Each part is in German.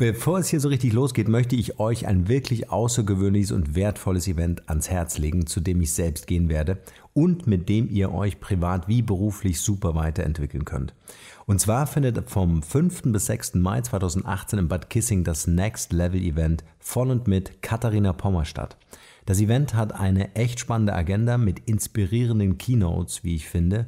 Bevor es hier so richtig losgeht, möchte ich euch ein wirklich außergewöhnliches und wertvolles Event ans Herz legen, zu dem ich selbst gehen werde und mit dem ihr euch privat wie beruflich super weiterentwickeln könnt. Und zwar findet vom 5. bis 6. Mai 2018 in Bad Kissing das Next Level Event von und mit Katharina Pommer statt. Das Event hat eine echt spannende Agenda mit inspirierenden Keynotes, wie ich finde,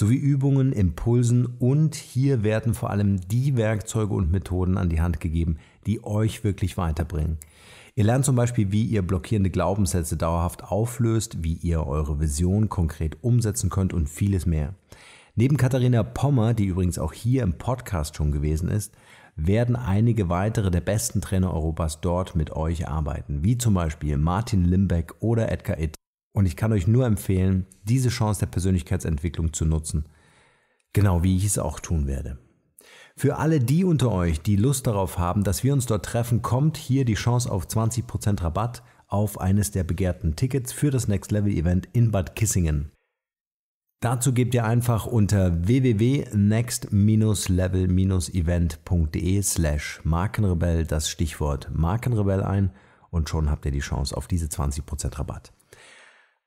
sowie Übungen, Impulsen und hier werden vor allem die Werkzeuge und Methoden an die Hand gegeben, die euch wirklich weiterbringen. Ihr lernt zum Beispiel, wie ihr blockierende Glaubenssätze dauerhaft auflöst, wie ihr eure Vision konkret umsetzen könnt und vieles mehr. Neben Katharina Pommer, die übrigens auch hier im Podcast schon gewesen ist, werden einige weitere der besten Trainer Europas dort mit euch arbeiten, wie zum Beispiel Martin Limbeck oder Edgar Itt. Und ich kann euch nur empfehlen, diese Chance der Persönlichkeitsentwicklung zu nutzen, genau wie ich es auch tun werde. Für alle die unter euch, die Lust darauf haben, dass wir uns dort treffen, kommt hier die Chance auf 20% Rabatt auf eines der begehrten Tickets für das Next Level Event in Bad Kissingen. Dazu gebt ihr einfach unter www.next-level-event.de slash Markenrebell das Stichwort Markenrebell ein und schon habt ihr die Chance auf diese 20% Rabatt.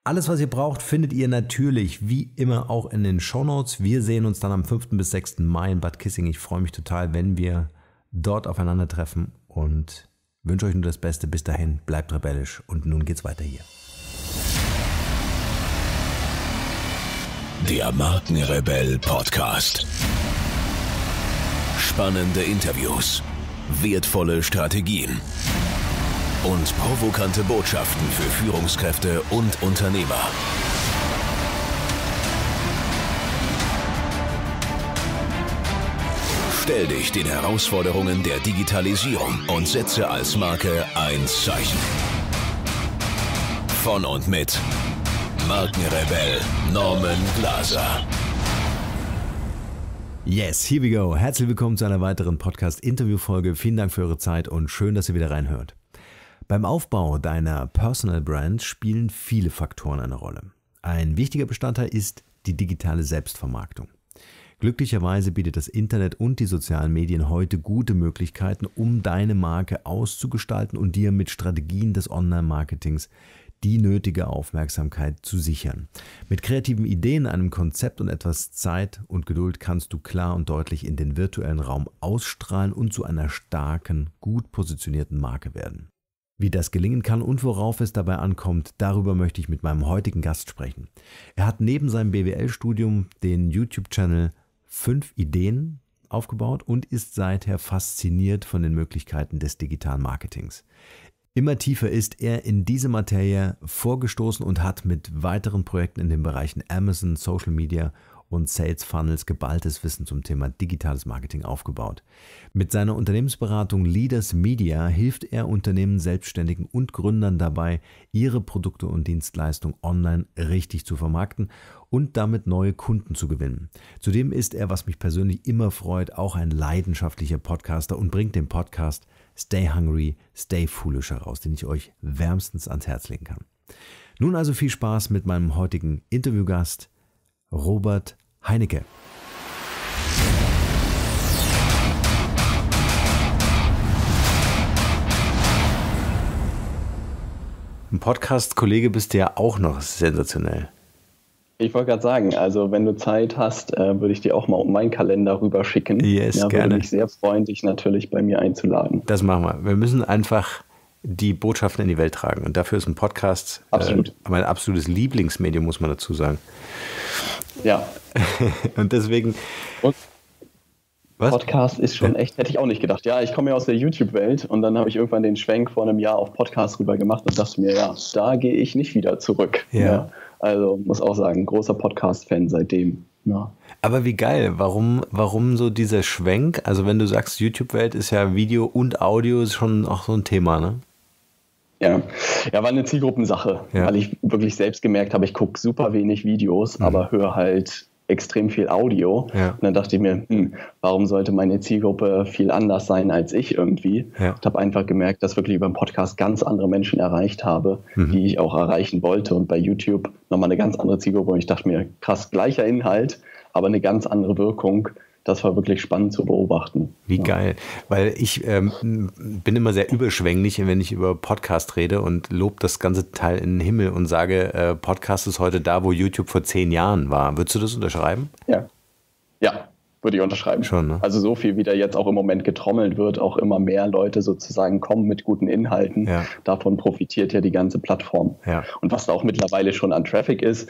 Alles, was ihr braucht, findet ihr natürlich wie immer auch in den Show Notes. Wir sehen uns dann am 5. bis 6. Mai in Bad Kissing. Ich freue mich total, wenn wir dort aufeinandertreffen und wünsche euch nur das Beste. Bis dahin, bleibt rebellisch und nun geht's weiter hier. Der Markenrebell Podcast. Spannende Interviews, wertvolle Strategien und provokante Botschaften für Führungskräfte und Unternehmer. Stell dich den Herausforderungen der Digitalisierung und setze als Marke ein Zeichen. Von und mit Markenrebell Norman Glaser. Yes, here we go. Herzlich willkommen zu einer weiteren Podcast-Interview-Folge. Vielen Dank für eure Zeit und schön, dass ihr wieder reinhört. Beim Aufbau deiner Personal Brand spielen viele Faktoren eine Rolle. Ein wichtiger Bestandteil ist die digitale Selbstvermarktung. Glücklicherweise bietet das Internet und die sozialen Medien heute gute Möglichkeiten, um deine Marke auszugestalten und dir mit Strategien des Online-Marketings die nötige Aufmerksamkeit zu sichern. Mit kreativen Ideen, einem Konzept und etwas Zeit und Geduld kannst du klar und deutlich in den virtuellen Raum ausstrahlen und zu einer starken, gut positionierten Marke werden. Wie das gelingen kann und worauf es dabei ankommt, darüber möchte ich mit meinem heutigen Gast sprechen. Er hat neben seinem BWL-Studium den YouTube-Channel 5 Ideen aufgebaut und ist seither fasziniert von den Möglichkeiten des digitalen Marketings. Immer tiefer ist er in diese Materie vorgestoßen und hat mit weiteren Projekten in den Bereichen Amazon, Social Media und Sales Funnels geballtes Wissen zum Thema digitales Marketing aufgebaut. Mit seiner Unternehmensberatung Leaders Media hilft er Unternehmen, Selbstständigen und Gründern dabei, ihre Produkte und Dienstleistungen online richtig zu vermarkten und damit neue Kunden zu gewinnen. Zudem ist er, was mich persönlich immer freut, auch ein leidenschaftlicher Podcaster und bringt den Podcast Stay Hungry, Stay Foolish heraus, den ich euch wärmstens ans Herz legen kann. Nun also viel Spaß mit meinem heutigen Interviewgast, Robert Heinecke. Ein Podcast-Kollege bist du ja auch noch sensationell. Ich wollte gerade sagen, also wenn du Zeit hast, äh, würde ich dir auch mal um meinen Kalender rüberschicken. Yes, ja, gerne. Würde mich sehr freuen, dich natürlich bei mir einzuladen. Das machen wir. Wir müssen einfach die Botschaften in die Welt tragen. Und dafür ist ein Podcast Absolut. Äh, mein absolutes Lieblingsmedium, muss man dazu sagen. Ja. und deswegen. Und was? Podcast ist schon echt, hätte ich auch nicht gedacht. Ja, ich komme ja aus der YouTube-Welt und dann habe ich irgendwann den Schwenk vor einem Jahr auf Podcast rüber gemacht und dachte mir, ja, da gehe ich nicht wieder zurück. Ja. ja. Also muss auch sagen, großer Podcast-Fan seitdem. Ja. Aber wie geil, warum, warum so dieser Schwenk? Also wenn du sagst, YouTube-Welt ist ja Video und Audio ist schon auch so ein Thema, ne? Ja, ja war eine Zielgruppensache, ja. weil ich wirklich selbst gemerkt habe, ich gucke super wenig Videos, mhm. aber höre halt extrem viel Audio. Ja. Und dann dachte ich mir, hm, warum sollte meine Zielgruppe viel anders sein als ich irgendwie? Ja. Ich habe einfach gemerkt, dass wirklich über den Podcast ganz andere Menschen erreicht habe, mhm. die ich auch erreichen wollte. Und bei YouTube nochmal eine ganz andere Zielgruppe. Und ich dachte mir, krass, gleicher Inhalt, aber eine ganz andere Wirkung das war wirklich spannend zu beobachten. Wie ja. geil, weil ich ähm, bin immer sehr überschwänglich, wenn ich über Podcast rede und lobe das ganze Teil in den Himmel und sage, äh, Podcast ist heute da, wo YouTube vor zehn Jahren war. Würdest du das unterschreiben? Ja. Ja, würde ich unterschreiben. Schon, ne? Also so viel, wie da jetzt auch im Moment getrommelt wird, auch immer mehr Leute sozusagen kommen mit guten Inhalten. Ja. Davon profitiert ja die ganze Plattform. Ja. Und was da auch mittlerweile schon an Traffic ist,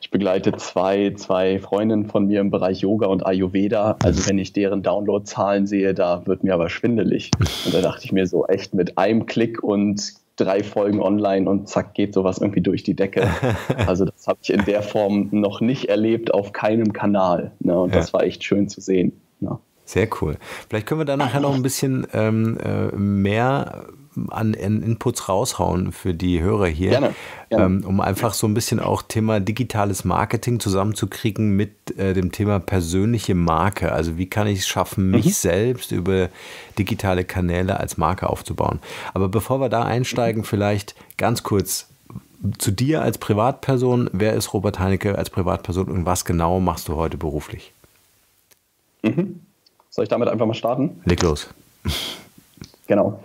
ich begleite zwei, zwei Freundinnen von mir im Bereich Yoga und Ayurveda. Also wenn ich deren Downloadzahlen sehe, da wird mir aber schwindelig. Und da dachte ich mir so echt mit einem Klick und drei Folgen online und zack geht sowas irgendwie durch die Decke. Also das habe ich in der Form noch nicht erlebt auf keinem Kanal. Ne? Und ja. das war echt schön zu sehen. Ne? Sehr cool. Vielleicht können wir da nachher noch ein bisschen ähm, äh, mehr an, Inputs raushauen für die Hörer hier, gerne, gerne. Ähm, um einfach so ein bisschen auch Thema digitales Marketing zusammenzukriegen mit äh, dem Thema persönliche Marke. Also wie kann ich es schaffen, mich mhm. selbst über digitale Kanäle als Marke aufzubauen. Aber bevor wir da einsteigen, mhm. vielleicht ganz kurz zu dir als Privatperson. Wer ist Robert Heinecke als Privatperson und was genau machst du heute beruflich? Mhm. Soll ich damit einfach mal starten? Leg los. Genau.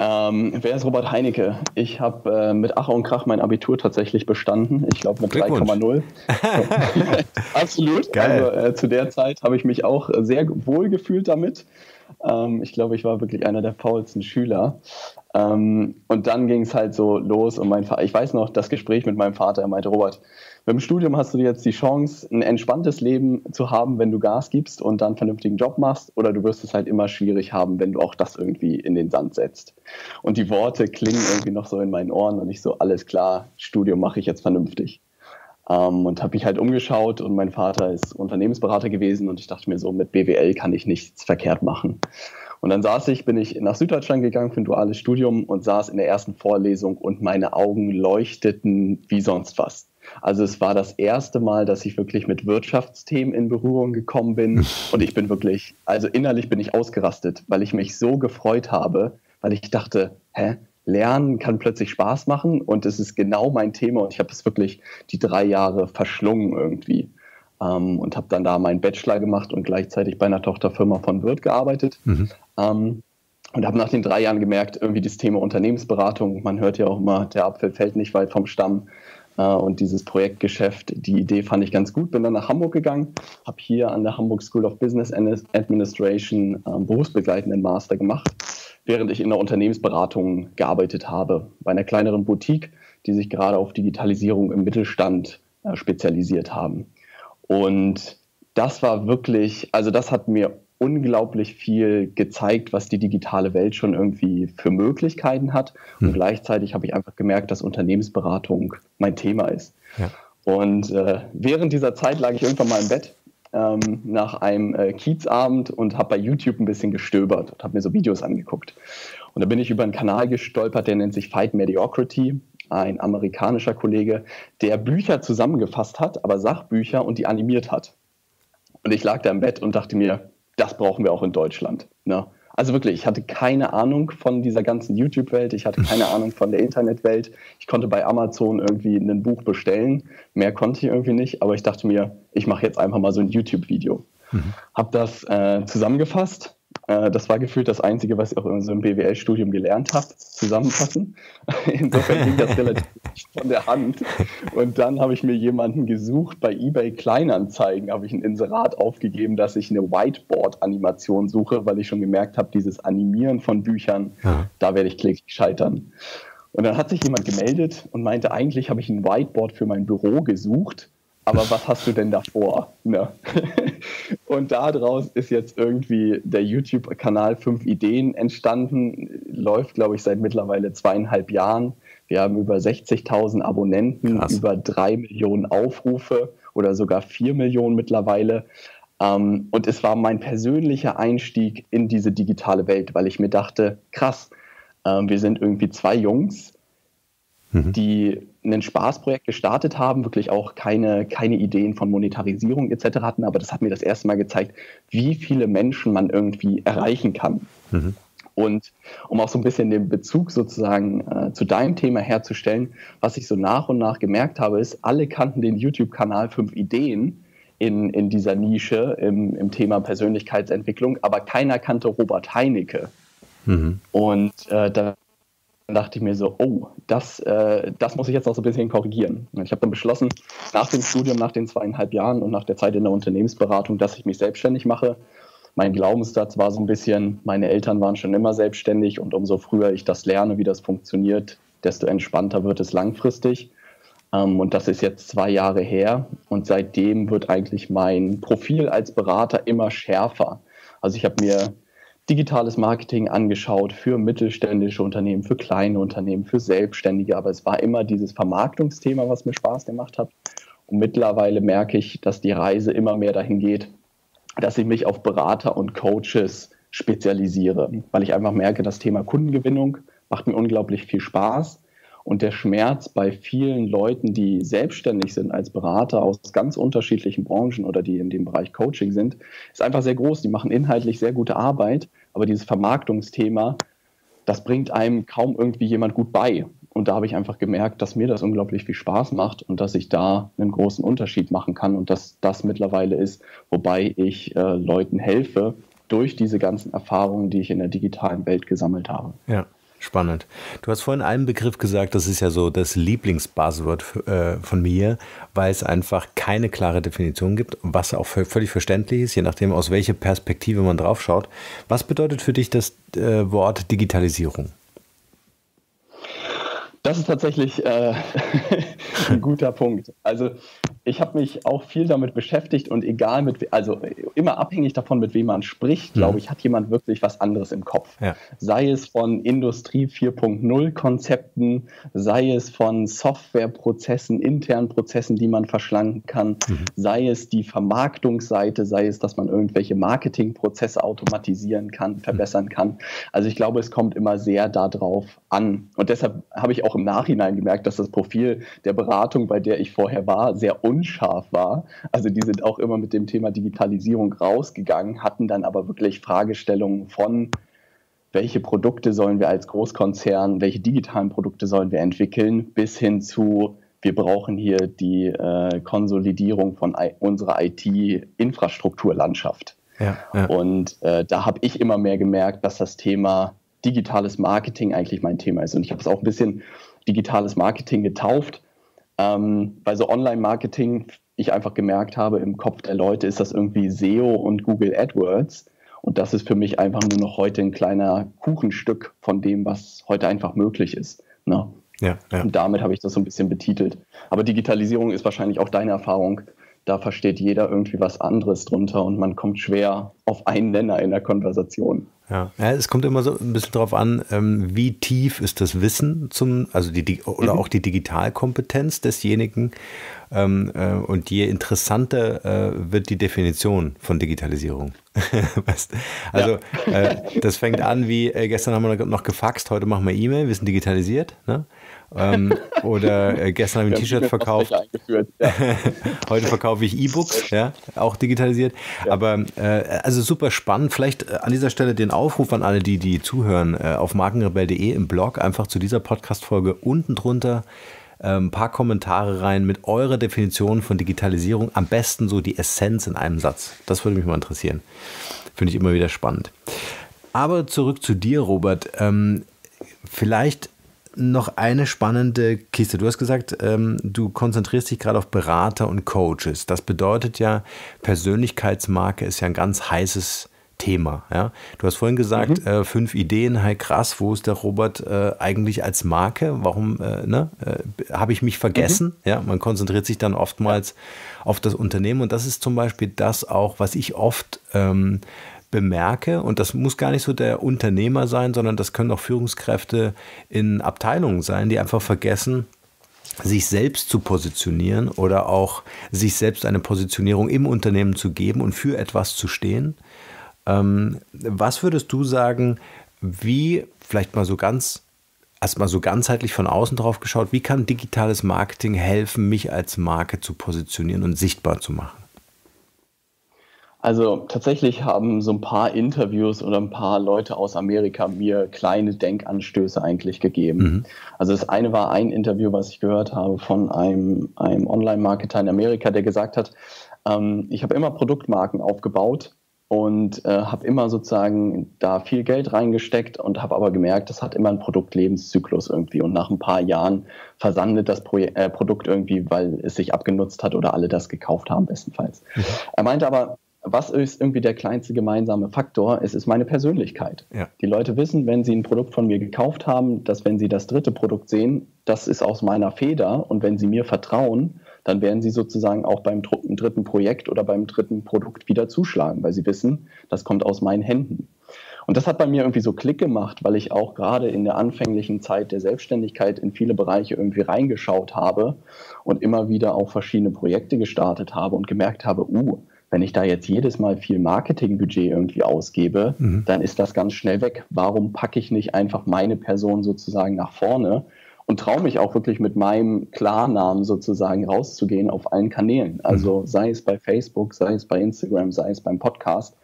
Ähm, wer ist Robert Heinecke? Ich habe äh, mit Ach und Krach mein Abitur tatsächlich bestanden. Ich glaube mit 3,0. Absolut. Geil. Also äh, zu der Zeit habe ich mich auch sehr wohl gefühlt damit. Ähm, ich glaube, ich war wirklich einer der faulsten Schüler. Ähm, und dann ging es halt so los und mein Vater, ich weiß noch, das Gespräch mit meinem Vater, er meinte, Robert, beim Studium hast du jetzt die Chance, ein entspanntes Leben zu haben, wenn du Gas gibst und dann einen vernünftigen Job machst, oder du wirst es halt immer schwierig haben, wenn du auch das irgendwie in den Sand setzt. Und die Worte klingen irgendwie noch so in meinen Ohren und ich so, alles klar, Studium mache ich jetzt vernünftig. Ähm, und habe mich halt umgeschaut und mein Vater ist Unternehmensberater gewesen und ich dachte mir so, mit BWL kann ich nichts verkehrt machen. Und dann saß ich, bin ich nach Süddeutschland gegangen für ein duales Studium und saß in der ersten Vorlesung und meine Augen leuchteten wie sonst was. Also es war das erste Mal, dass ich wirklich mit Wirtschaftsthemen in Berührung gekommen bin. Und ich bin wirklich, also innerlich bin ich ausgerastet, weil ich mich so gefreut habe, weil ich dachte, hä, Lernen kann plötzlich Spaß machen und es ist genau mein Thema und ich habe es wirklich die drei Jahre verschlungen irgendwie. Ähm, und habe dann da meinen Bachelor gemacht und gleichzeitig bei einer Tochterfirma von Wirt gearbeitet. Mhm. Ähm, und habe nach den drei Jahren gemerkt, irgendwie das Thema Unternehmensberatung, man hört ja auch immer, der Apfel fällt nicht weit vom Stamm, und dieses Projektgeschäft, die Idee fand ich ganz gut. Bin dann nach Hamburg gegangen, habe hier an der Hamburg School of Business Administration ähm, berufsbegleitenden Master gemacht, während ich in der Unternehmensberatung gearbeitet habe, bei einer kleineren Boutique, die sich gerade auf Digitalisierung im Mittelstand äh, spezialisiert haben. Und das war wirklich, also das hat mir unglaublich viel gezeigt, was die digitale Welt schon irgendwie für Möglichkeiten hat. Und hm. gleichzeitig habe ich einfach gemerkt, dass Unternehmensberatung mein Thema ist. Ja. Und äh, während dieser Zeit lag ich irgendwann mal im Bett ähm, nach einem äh, Kiezabend und habe bei YouTube ein bisschen gestöbert und habe mir so Videos angeguckt. Und da bin ich über einen Kanal gestolpert, der nennt sich Fight Mediocrity. Ein amerikanischer Kollege, der Bücher zusammengefasst hat, aber Sachbücher und die animiert hat. Und ich lag da im Bett und dachte mir, das brauchen wir auch in Deutschland. Ne? Also wirklich, ich hatte keine Ahnung von dieser ganzen YouTube-Welt, ich hatte keine Ahnung von der Internetwelt. Ich konnte bei Amazon irgendwie ein Buch bestellen, mehr konnte ich irgendwie nicht, aber ich dachte mir, ich mache jetzt einfach mal so ein YouTube-Video. Mhm. Habe das äh, zusammengefasst, äh, das war gefühlt das Einzige, was ich auch in so einem BWL-Studium gelernt habe, zusammenfassen. Insofern ging das relativ von der Hand. Und dann habe ich mir jemanden gesucht, bei eBay Kleinanzeigen habe ich ein Inserat aufgegeben, dass ich eine Whiteboard-Animation suche, weil ich schon gemerkt habe, dieses Animieren von Büchern, ja. da werde ich kläglich scheitern. Und dann hat sich jemand gemeldet und meinte, eigentlich habe ich ein Whiteboard für mein Büro gesucht aber was hast du denn davor? Ne? Und daraus ist jetzt irgendwie der YouTube-Kanal Fünf Ideen entstanden, läuft, glaube ich, seit mittlerweile zweieinhalb Jahren. Wir haben über 60.000 Abonnenten, Krass. über drei Millionen Aufrufe oder sogar vier Millionen mittlerweile. Ähm, und es war mein persönlicher Einstieg in diese digitale Welt, weil ich mir dachte, krass, ähm, wir sind irgendwie zwei Jungs, mhm. die ein Spaßprojekt gestartet haben, wirklich auch keine, keine Ideen von Monetarisierung etc. hatten, aber das hat mir das erste Mal gezeigt, wie viele Menschen man irgendwie erreichen kann. Mhm. Und um auch so ein bisschen den Bezug sozusagen äh, zu deinem Thema herzustellen, was ich so nach und nach gemerkt habe, ist, alle kannten den YouTube-Kanal Fünf Ideen. in, in dieser Nische im, im Thema Persönlichkeitsentwicklung, aber keiner kannte Robert Heinecke. Mhm. Und äh, da dachte ich mir so, oh, das, äh, das muss ich jetzt noch so ein bisschen korrigieren. Ich habe dann beschlossen, nach dem Studium, nach den zweieinhalb Jahren und nach der Zeit in der Unternehmensberatung, dass ich mich selbstständig mache. Mein Glaubenssatz war so ein bisschen, meine Eltern waren schon immer selbstständig und umso früher ich das lerne, wie das funktioniert, desto entspannter wird es langfristig. Ähm, und das ist jetzt zwei Jahre her und seitdem wird eigentlich mein Profil als Berater immer schärfer. Also ich habe mir digitales Marketing angeschaut für mittelständische Unternehmen, für kleine Unternehmen, für Selbstständige, aber es war immer dieses Vermarktungsthema, was mir Spaß gemacht hat. Und mittlerweile merke ich, dass die Reise immer mehr dahin geht, dass ich mich auf Berater und Coaches spezialisiere, weil ich einfach merke, das Thema Kundengewinnung macht mir unglaublich viel Spaß. Und der Schmerz bei vielen Leuten, die selbstständig sind als Berater aus ganz unterschiedlichen Branchen oder die in dem Bereich Coaching sind, ist einfach sehr groß. Die machen inhaltlich sehr gute Arbeit, aber dieses Vermarktungsthema, das bringt einem kaum irgendwie jemand gut bei. Und da habe ich einfach gemerkt, dass mir das unglaublich viel Spaß macht und dass ich da einen großen Unterschied machen kann und dass das mittlerweile ist, wobei ich äh, Leuten helfe durch diese ganzen Erfahrungen, die ich in der digitalen Welt gesammelt habe. Ja. Spannend. Du hast vorhin einen Begriff gesagt, das ist ja so das Lieblingsbuzzword äh, von mir, weil es einfach keine klare Definition gibt, was auch völlig verständlich ist, je nachdem, aus welcher Perspektive man drauf schaut. Was bedeutet für dich das äh, Wort Digitalisierung? Das ist tatsächlich äh, ein guter Punkt. Also ich habe mich auch viel damit beschäftigt und egal mit, also immer abhängig davon, mit wem man spricht, glaube mhm. ich, hat jemand wirklich was anderes im Kopf. Ja. Sei es von Industrie 4.0 Konzepten, sei es von Softwareprozessen, internen Prozessen, die man verschlanken kann, mhm. sei es die Vermarktungsseite, sei es, dass man irgendwelche Marketingprozesse automatisieren kann, mhm. verbessern mhm. kann. Also ich glaube, es kommt immer sehr darauf an. Und deshalb habe ich auch im Nachhinein gemerkt, dass das Profil der Beratung, bei der ich vorher war, sehr un unscharf war. Also die sind auch immer mit dem Thema Digitalisierung rausgegangen, hatten dann aber wirklich Fragestellungen von, welche Produkte sollen wir als Großkonzern, welche digitalen Produkte sollen wir entwickeln, bis hin zu, wir brauchen hier die äh, Konsolidierung von I unserer IT-Infrastrukturlandschaft. Ja, ja. Und äh, da habe ich immer mehr gemerkt, dass das Thema digitales Marketing eigentlich mein Thema ist. Und ich habe es auch ein bisschen digitales Marketing getauft, ähm, bei so Online-Marketing ich einfach gemerkt habe, im Kopf der Leute ist das irgendwie SEO und Google AdWords. Und das ist für mich einfach nur noch heute ein kleiner Kuchenstück von dem, was heute einfach möglich ist. Ne? Ja, ja. Und damit habe ich das so ein bisschen betitelt. Aber Digitalisierung ist wahrscheinlich auch deine Erfahrung. Da versteht jeder irgendwie was anderes drunter und man kommt schwer auf einen Nenner in der Konversation. Ja. ja, es kommt immer so ein bisschen darauf an, ähm, wie tief ist das Wissen zum, also die, oder mhm. auch die Digitalkompetenz desjenigen. Ähm, äh, und je interessanter äh, wird die Definition von Digitalisierung. also ja. äh, das fängt an wie, äh, gestern haben wir noch gefaxt, heute machen wir E-Mail, wir sind digitalisiert. Ne? Ähm, oder äh, gestern habe ich ein T-Shirt verkauft. Ja. Heute verkaufe ich E-Books, ja, auch digitalisiert. Ja. Aber äh, also super spannend. Vielleicht äh, an dieser Stelle den Aufruf an alle, die, die zuhören, äh, auf markenrebell.de im Blog einfach zu dieser Podcast-Folge unten drunter ein ähm, paar Kommentare rein mit eurer Definition von Digitalisierung. Am besten so die Essenz in einem Satz. Das würde mich mal interessieren. Finde ich immer wieder spannend. Aber zurück zu dir, Robert. Ähm, vielleicht noch eine spannende Kiste. Du hast gesagt, ähm, du konzentrierst dich gerade auf Berater und Coaches. Das bedeutet ja, Persönlichkeitsmarke ist ja ein ganz heißes Thema. Ja? Du hast vorhin gesagt, mhm. äh, fünf Ideen, hey krass, wo ist der Robert äh, eigentlich als Marke? Warum äh, ne? Äh, habe ich mich vergessen? Mhm. Ja, man konzentriert sich dann oftmals auf das Unternehmen und das ist zum Beispiel das auch, was ich oft ähm, bemerke, und das muss gar nicht so der Unternehmer sein, sondern das können auch Führungskräfte in Abteilungen sein, die einfach vergessen, sich selbst zu positionieren oder auch sich selbst eine Positionierung im Unternehmen zu geben und für etwas zu stehen. Ähm, was würdest du sagen, wie, vielleicht mal so ganz, erstmal so ganzheitlich von außen drauf geschaut, wie kann digitales Marketing helfen, mich als Marke zu positionieren und sichtbar zu machen? Also tatsächlich haben so ein paar Interviews oder ein paar Leute aus Amerika mir kleine Denkanstöße eigentlich gegeben. Mhm. Also das eine war ein Interview, was ich gehört habe von einem, einem Online-Marketer in Amerika, der gesagt hat, ähm, ich habe immer Produktmarken aufgebaut und äh, habe immer sozusagen da viel Geld reingesteckt und habe aber gemerkt, das hat immer einen Produktlebenszyklus irgendwie und nach ein paar Jahren versandet das Pro äh, Produkt irgendwie, weil es sich abgenutzt hat oder alle das gekauft haben bestenfalls. Mhm. Er meinte aber, was ist irgendwie der kleinste gemeinsame Faktor? Es ist meine Persönlichkeit. Ja. Die Leute wissen, wenn sie ein Produkt von mir gekauft haben, dass wenn sie das dritte Produkt sehen, das ist aus meiner Feder und wenn sie mir vertrauen, dann werden sie sozusagen auch beim dritten Projekt oder beim dritten Produkt wieder zuschlagen, weil sie wissen, das kommt aus meinen Händen. Und das hat bei mir irgendwie so Klick gemacht, weil ich auch gerade in der anfänglichen Zeit der Selbstständigkeit in viele Bereiche irgendwie reingeschaut habe und immer wieder auch verschiedene Projekte gestartet habe und gemerkt habe, uh, wenn ich da jetzt jedes Mal viel Marketingbudget irgendwie ausgebe, mhm. dann ist das ganz schnell weg. Warum packe ich nicht einfach meine Person sozusagen nach vorne und traue mich auch wirklich mit meinem Klarnamen sozusagen rauszugehen auf allen Kanälen. Also mhm. sei es bei Facebook, sei es bei Instagram, sei es beim Podcast,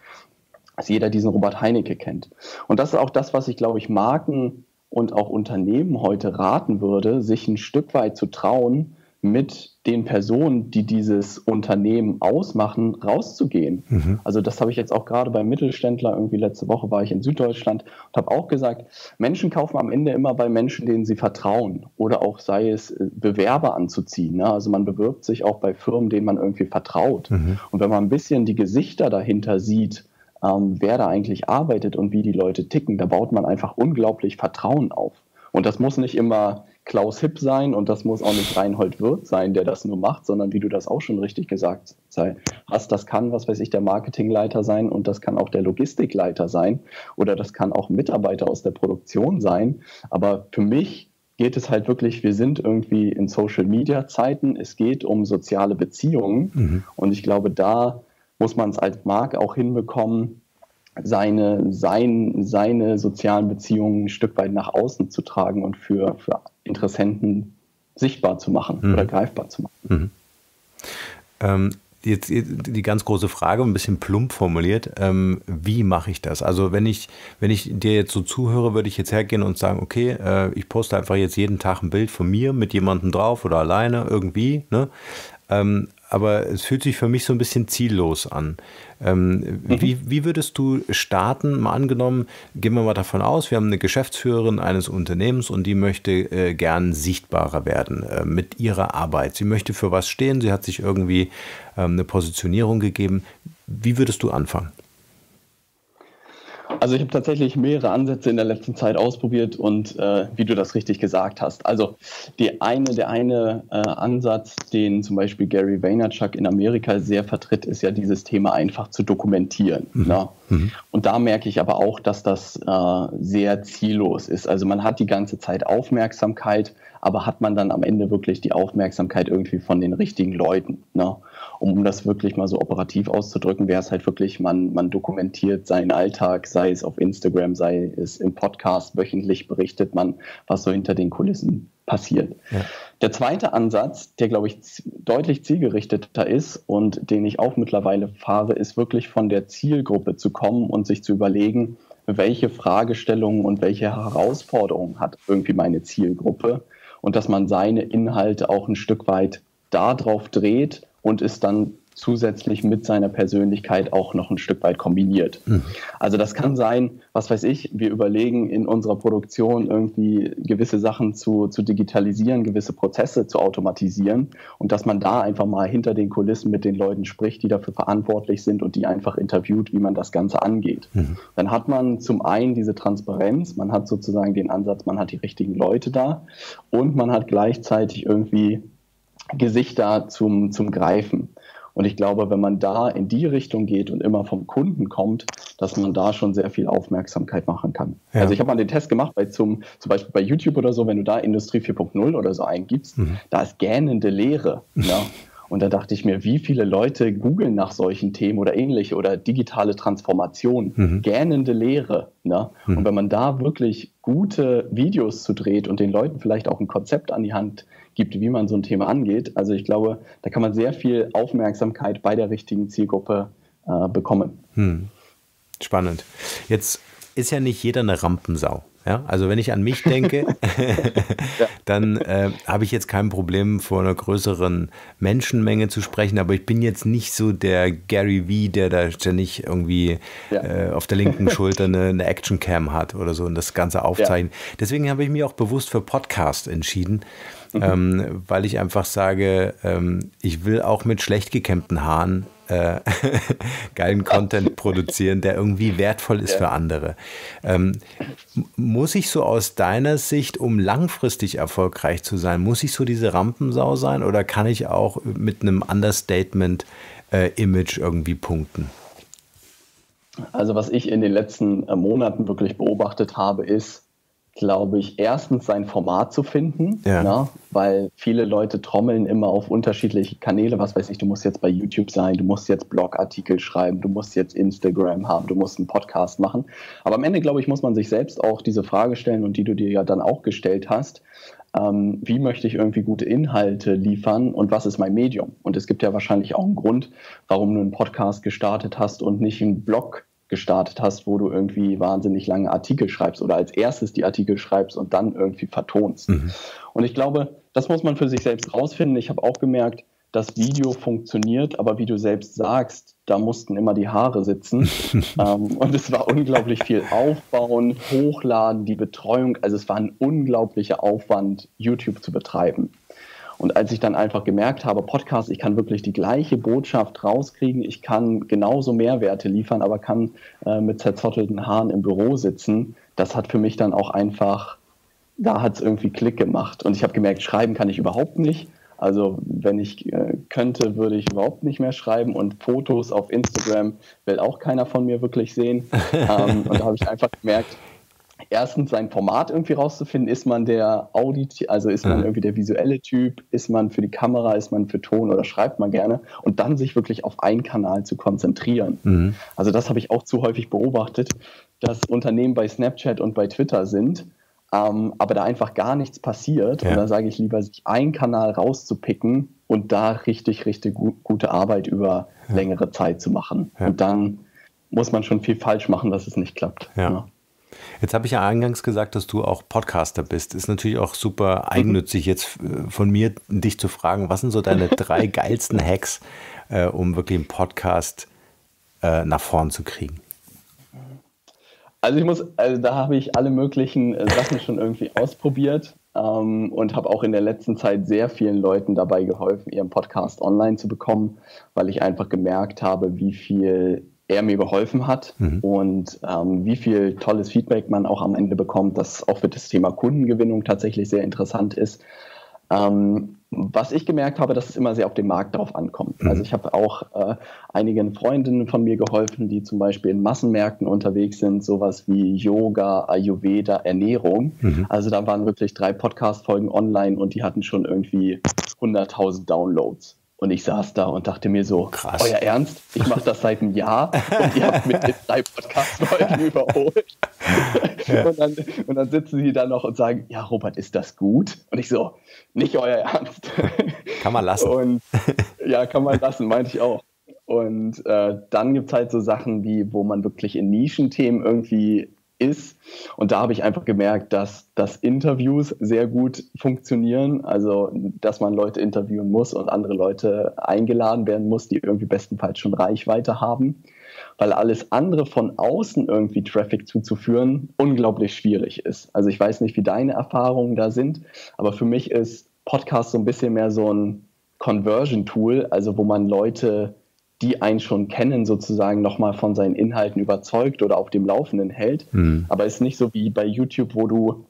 dass jeder diesen Robert Heinecke kennt. Und das ist auch das, was ich, glaube ich, Marken und auch Unternehmen heute raten würde, sich ein Stück weit zu trauen, mit den Personen, die dieses Unternehmen ausmachen, rauszugehen. Mhm. Also das habe ich jetzt auch gerade beim Mittelständler, irgendwie letzte Woche war ich in Süddeutschland und habe auch gesagt, Menschen kaufen am Ende immer bei Menschen, denen sie vertrauen oder auch sei es äh, Bewerber anzuziehen. Ne? Also man bewirbt sich auch bei Firmen, denen man irgendwie vertraut. Mhm. Und wenn man ein bisschen die Gesichter dahinter sieht, ähm, wer da eigentlich arbeitet und wie die Leute ticken, da baut man einfach unglaublich Vertrauen auf. Und das muss nicht immer Klaus Hipp sein und das muss auch nicht Reinhold Wirth sein, der das nur macht, sondern wie du das auch schon richtig gesagt hast, das kann, was weiß ich, der Marketingleiter sein und das kann auch der Logistikleiter sein oder das kann auch Mitarbeiter aus der Produktion sein. Aber für mich geht es halt wirklich, wir sind irgendwie in Social Media Zeiten, es geht um soziale Beziehungen mhm. und ich glaube, da muss man es als Marke auch hinbekommen, seine, sein, seine sozialen Beziehungen ein Stück weit nach außen zu tragen und für, für Interessenten sichtbar zu machen mhm. oder greifbar zu machen. Mhm. Ähm, jetzt die ganz große Frage, ein bisschen plump formuliert, ähm, wie mache ich das? Also wenn ich, wenn ich dir jetzt so zuhöre, würde ich jetzt hergehen und sagen, okay, äh, ich poste einfach jetzt jeden Tag ein Bild von mir mit jemandem drauf oder alleine irgendwie. Ne? Ähm, aber es fühlt sich für mich so ein bisschen ziellos an. Ähm, mhm. wie, wie würdest du starten? Mal angenommen, gehen wir mal davon aus, wir haben eine Geschäftsführerin eines Unternehmens und die möchte äh, gern sichtbarer werden äh, mit ihrer Arbeit. Sie möchte für was stehen, sie hat sich irgendwie ähm, eine Positionierung gegeben. Wie würdest du anfangen? Also ich habe tatsächlich mehrere Ansätze in der letzten Zeit ausprobiert und äh, wie du das richtig gesagt hast. Also die eine, der eine äh, Ansatz, den zum Beispiel Gary Vaynerchuk in Amerika sehr vertritt, ist ja dieses Thema einfach zu dokumentieren. Mhm. Ne? Mhm. Und da merke ich aber auch, dass das äh, sehr ziellos ist. Also man hat die ganze Zeit Aufmerksamkeit, aber hat man dann am Ende wirklich die Aufmerksamkeit irgendwie von den richtigen Leuten? Ne? Um das wirklich mal so operativ auszudrücken, wäre es halt wirklich, man, man dokumentiert seinen Alltag, sei es auf Instagram, sei es im Podcast, wöchentlich berichtet man, was so hinter den Kulissen passiert. Ja. Der zweite Ansatz, der, glaube ich, deutlich zielgerichteter ist und den ich auch mittlerweile fahre, ist wirklich von der Zielgruppe zu kommen und sich zu überlegen, welche Fragestellungen und welche Herausforderungen hat irgendwie meine Zielgruppe und dass man seine Inhalte auch ein Stück weit darauf dreht und es dann zusätzlich mit seiner Persönlichkeit auch noch ein Stück weit kombiniert. Mhm. Also das kann sein, was weiß ich, wir überlegen in unserer Produktion irgendwie gewisse Sachen zu, zu digitalisieren, gewisse Prozesse zu automatisieren und dass man da einfach mal hinter den Kulissen mit den Leuten spricht, die dafür verantwortlich sind und die einfach interviewt, wie man das Ganze angeht. Mhm. Dann hat man zum einen diese Transparenz, man hat sozusagen den Ansatz, man hat die richtigen Leute da und man hat gleichzeitig irgendwie Gesichter zum, zum Greifen. Und ich glaube, wenn man da in die Richtung geht und immer vom Kunden kommt, dass man da schon sehr viel Aufmerksamkeit machen kann. Ja. Also ich habe mal den Test gemacht, bei zum, zum Beispiel bei YouTube oder so, wenn du da Industrie 4.0 oder so eingibst, mhm. da ist gähnende Leere. Ja. Und da dachte ich mir, wie viele Leute googeln nach solchen Themen oder ähnliche oder digitale Transformation, mhm. gähnende Lehre. Ne? Mhm. Und wenn man da wirklich gute Videos zu dreht und den Leuten vielleicht auch ein Konzept an die Hand gibt, wie man so ein Thema angeht, also ich glaube, da kann man sehr viel Aufmerksamkeit bei der richtigen Zielgruppe äh, bekommen. Mhm. Spannend. Jetzt ist ja nicht jeder eine Rampensau. Ja, also wenn ich an mich denke, dann äh, habe ich jetzt kein Problem, vor einer größeren Menschenmenge zu sprechen, aber ich bin jetzt nicht so der Gary V, der da ständig irgendwie ja. äh, auf der linken Schulter eine, eine Actioncam hat oder so und das Ganze aufzeichnen. Ja. Deswegen habe ich mich auch bewusst für Podcast entschieden, mhm. ähm, weil ich einfach sage, ähm, ich will auch mit schlecht gekämmten Haaren äh, geilen Content produzieren, der irgendwie wertvoll ist ja. für andere. Ähm, muss ich so aus deiner Sicht, um langfristig erfolgreich zu sein, muss ich so diese Rampensau sein oder kann ich auch mit einem Understatement-Image äh, irgendwie punkten? Also was ich in den letzten äh, Monaten wirklich beobachtet habe, ist, glaube ich, erstens sein Format zu finden, ja. ne? weil viele Leute trommeln immer auf unterschiedliche Kanäle. Was weiß ich, du musst jetzt bei YouTube sein, du musst jetzt Blogartikel schreiben, du musst jetzt Instagram haben, du musst einen Podcast machen. Aber am Ende, glaube ich, muss man sich selbst auch diese Frage stellen und die du dir ja dann auch gestellt hast. Ähm, wie möchte ich irgendwie gute Inhalte liefern und was ist mein Medium? Und es gibt ja wahrscheinlich auch einen Grund, warum du einen Podcast gestartet hast und nicht einen Blog gestartet hast, wo du irgendwie wahnsinnig lange Artikel schreibst oder als erstes die Artikel schreibst und dann irgendwie vertonst. Mhm. Und ich glaube, das muss man für sich selbst rausfinden. Ich habe auch gemerkt, das Video funktioniert, aber wie du selbst sagst, da mussten immer die Haare sitzen. ähm, und es war unglaublich viel Aufbauen, Hochladen, die Betreuung. Also es war ein unglaublicher Aufwand, YouTube zu betreiben. Und als ich dann einfach gemerkt habe, Podcast, ich kann wirklich die gleiche Botschaft rauskriegen, ich kann genauso Mehrwerte liefern, aber kann äh, mit zerzottelten Haaren im Büro sitzen, das hat für mich dann auch einfach, da hat es irgendwie Klick gemacht. Und ich habe gemerkt, schreiben kann ich überhaupt nicht. Also wenn ich äh, könnte, würde ich überhaupt nicht mehr schreiben und Fotos auf Instagram will auch keiner von mir wirklich sehen. ähm, und da habe ich einfach gemerkt, erstens sein Format irgendwie rauszufinden, ist man der Audit, also ist man irgendwie der visuelle Typ, ist man für die Kamera, ist man für Ton oder schreibt man gerne und dann sich wirklich auf einen Kanal zu konzentrieren. Mhm. Also das habe ich auch zu häufig beobachtet, dass Unternehmen bei Snapchat und bei Twitter sind, ähm, aber da einfach gar nichts passiert ja. und da sage ich lieber, sich einen Kanal rauszupicken und da richtig, richtig gu gute Arbeit über ja. längere Zeit zu machen. Ja. Und dann muss man schon viel falsch machen, dass es nicht klappt. Ja. Jetzt habe ich ja eingangs gesagt, dass du auch Podcaster bist. Ist natürlich auch super eigennützig, jetzt äh, von mir dich zu fragen, was sind so deine drei geilsten Hacks, äh, um wirklich einen Podcast äh, nach vorn zu kriegen? Also ich muss, also da habe ich alle möglichen äh, Sachen schon irgendwie ausprobiert ähm, und habe auch in der letzten Zeit sehr vielen Leuten dabei geholfen, ihren Podcast online zu bekommen, weil ich einfach gemerkt habe, wie viel er mir geholfen hat mhm. und ähm, wie viel tolles Feedback man auch am Ende bekommt, das auch für das Thema Kundengewinnung tatsächlich sehr interessant ist. Ähm, was ich gemerkt habe, dass es immer sehr auf den Markt darauf ankommt. Mhm. Also ich habe auch äh, einigen Freundinnen von mir geholfen, die zum Beispiel in Massenmärkten unterwegs sind, sowas wie Yoga, Ayurveda, Ernährung. Mhm. Also da waren wirklich drei Podcast-Folgen online und die hatten schon irgendwie 100.000 Downloads. Und ich saß da und dachte mir so, Krass. euer Ernst? Ich mache das seit einem Jahr und ihr habt mich mit drei Podcast-Folgen überholt. Ja. Und, dann, und dann sitzen sie da noch und sagen, ja, Robert, ist das gut? Und ich so, nicht euer Ernst. Kann man lassen. Und ja, kann man lassen, meinte ich auch. Und äh, dann gibt es halt so Sachen wie, wo man wirklich in Nischenthemen irgendwie ist. Und da habe ich einfach gemerkt, dass, dass Interviews sehr gut funktionieren. Also, dass man Leute interviewen muss und andere Leute eingeladen werden muss, die irgendwie bestenfalls schon Reichweite haben. Weil alles andere von außen irgendwie Traffic zuzuführen unglaublich schwierig ist. Also, ich weiß nicht, wie deine Erfahrungen da sind, aber für mich ist Podcast so ein bisschen mehr so ein Conversion-Tool, also wo man Leute die einen schon kennen, sozusagen nochmal von seinen Inhalten überzeugt oder auf dem Laufenden hält. Mhm. Aber es ist nicht so wie bei YouTube, wo du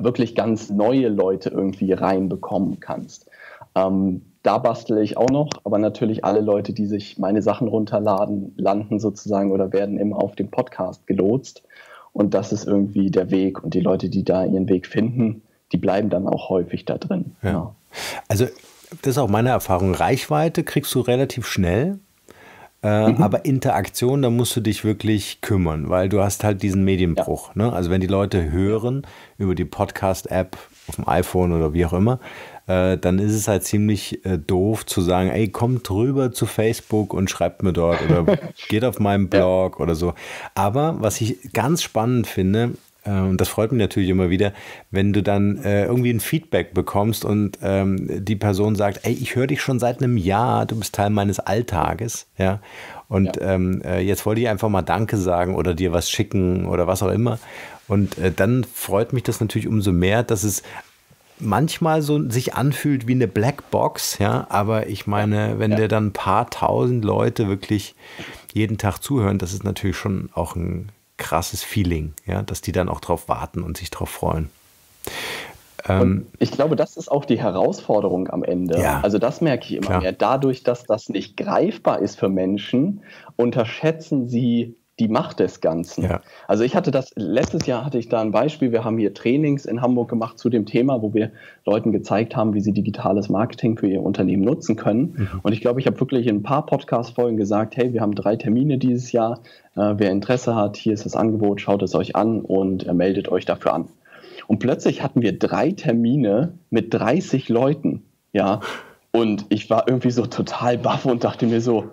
wirklich ganz neue Leute irgendwie reinbekommen kannst. Ähm, da bastle ich auch noch, aber natürlich alle Leute, die sich meine Sachen runterladen, landen sozusagen oder werden immer auf dem Podcast gelotst. Und das ist irgendwie der Weg. Und die Leute, die da ihren Weg finden, die bleiben dann auch häufig da drin. Ja. Ja. Also das ist auch meine Erfahrung. Reichweite kriegst du relativ schnell. Äh, mhm. Aber Interaktion, da musst du dich wirklich kümmern, weil du hast halt diesen Medienbruch. Ja. Ne? Also wenn die Leute hören über die Podcast-App auf dem iPhone oder wie auch immer, äh, dann ist es halt ziemlich äh, doof zu sagen, ey, kommt rüber zu Facebook und schreibt mir dort oder geht auf meinem Blog ja. oder so. Aber was ich ganz spannend finde, und das freut mich natürlich immer wieder, wenn du dann äh, irgendwie ein Feedback bekommst und ähm, die Person sagt, ey, ich höre dich schon seit einem Jahr, du bist Teil meines Alltages, ja. Und ja. Ähm, äh, jetzt wollte ich einfach mal Danke sagen oder dir was schicken oder was auch immer. Und äh, dann freut mich das natürlich umso mehr, dass es manchmal so sich anfühlt wie eine Blackbox, ja. Aber ich meine, wenn ja. dir dann ein paar tausend Leute wirklich jeden Tag zuhören, das ist natürlich schon auch ein krasses Feeling, ja, dass die dann auch drauf warten und sich drauf freuen. Ähm, ich glaube, das ist auch die Herausforderung am Ende. Ja, also das merke ich immer klar. mehr. Dadurch, dass das nicht greifbar ist für Menschen, unterschätzen sie die Macht des Ganzen. Ja. Also ich hatte das, letztes Jahr hatte ich da ein Beispiel, wir haben hier Trainings in Hamburg gemacht zu dem Thema, wo wir Leuten gezeigt haben, wie sie digitales Marketing für ihr Unternehmen nutzen können. Mhm. Und ich glaube, ich habe wirklich in ein paar Podcast-Folgen gesagt, hey, wir haben drei Termine dieses Jahr. Äh, wer Interesse hat, hier ist das Angebot, schaut es euch an und äh, meldet euch dafür an. Und plötzlich hatten wir drei Termine mit 30 Leuten. Ja, und ich war irgendwie so total baff und dachte mir so,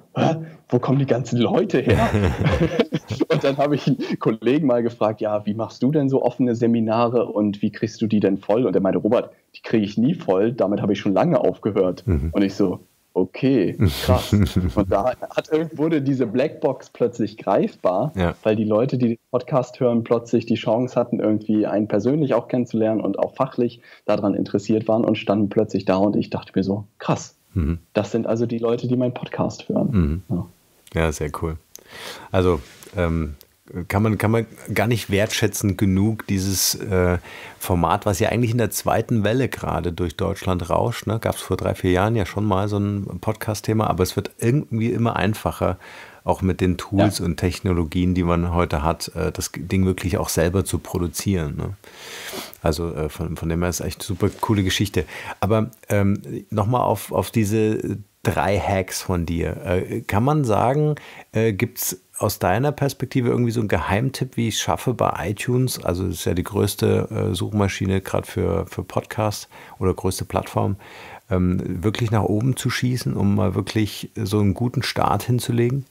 wo kommen die ganzen Leute her? und dann habe ich einen Kollegen mal gefragt, ja, wie machst du denn so offene Seminare und wie kriegst du die denn voll? Und er meinte, Robert, die kriege ich nie voll, damit habe ich schon lange aufgehört. Mhm. Und ich so, okay, krass. Und da hat, wurde diese Blackbox plötzlich greifbar, ja. weil die Leute, die den Podcast hören, plötzlich die Chance hatten, irgendwie einen persönlich auch kennenzulernen und auch fachlich daran interessiert waren und standen plötzlich da und ich dachte mir so, krass. Mhm. Das sind also die Leute, die meinen Podcast hören. Mhm. Ja. Ja. sehr cool. Also ähm, kann man, kann man gar nicht wertschätzen genug, dieses äh, Format, was ja eigentlich in der zweiten Welle gerade durch Deutschland rauscht. Ne? Gab es vor drei, vier Jahren ja schon mal so ein Podcast-Thema, aber es wird irgendwie immer einfacher, auch mit den Tools ja. und Technologien, die man heute hat, äh, das Ding wirklich auch selber zu produzieren. Ne? Also äh, von, von dem her ist echt eine super coole Geschichte. Aber ähm, nochmal auf, auf diese drei Hacks von dir. Äh, kann man sagen, äh, gibt es aus deiner Perspektive irgendwie so ein Geheimtipp, wie ich es schaffe bei iTunes? Also es ist ja die größte äh, Suchmaschine gerade für, für Podcasts oder größte Plattform, ähm, wirklich nach oben zu schießen, um mal wirklich so einen guten Start hinzulegen?